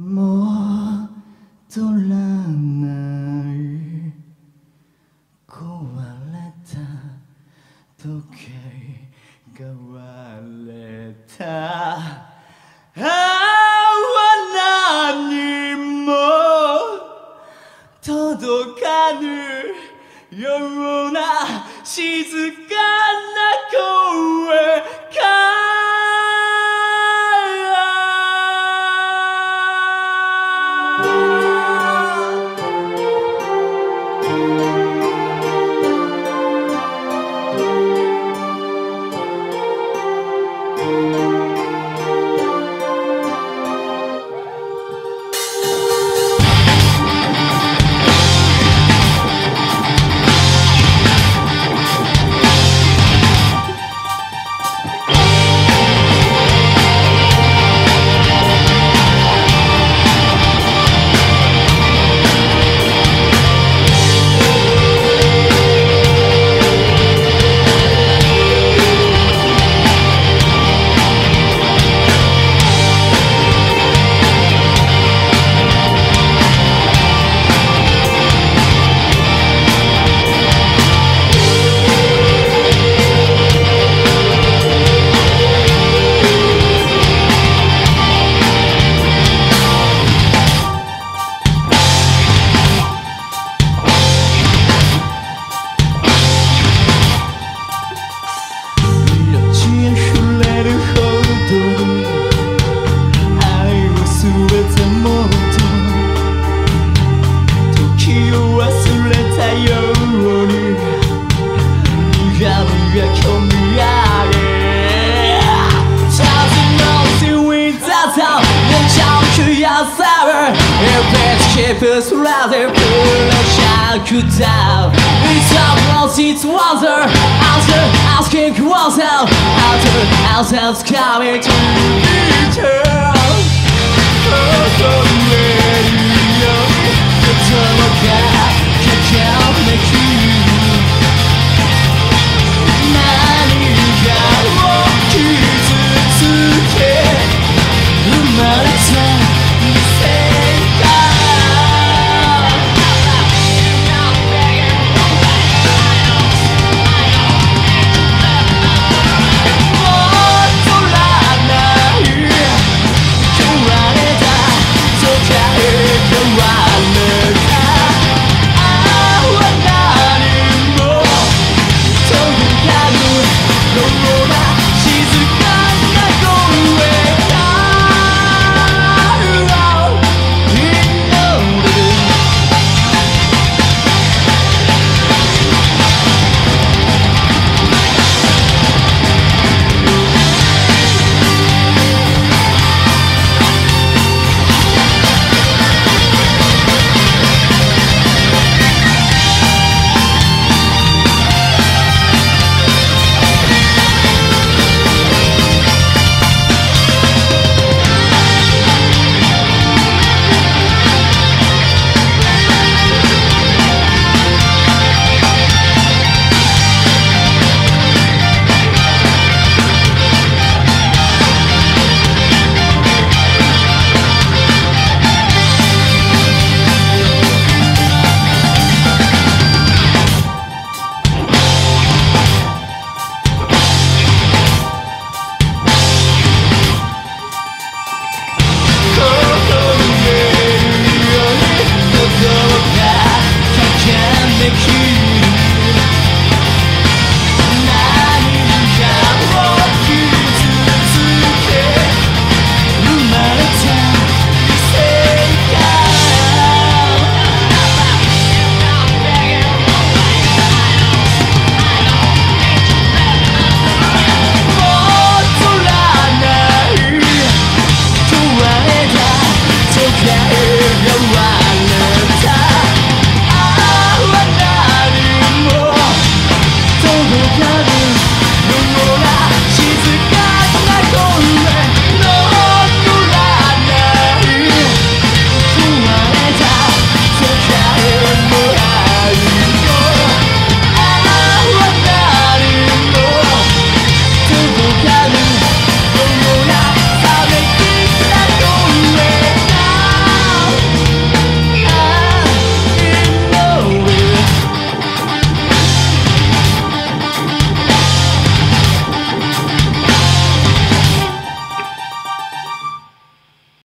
戻らない壊れた時計が割れた。あは何も届かぬような静かな声 papers rather foolish I could tell It's a world, it's wonder Answer, asking oneself After ourselves coming to each other like you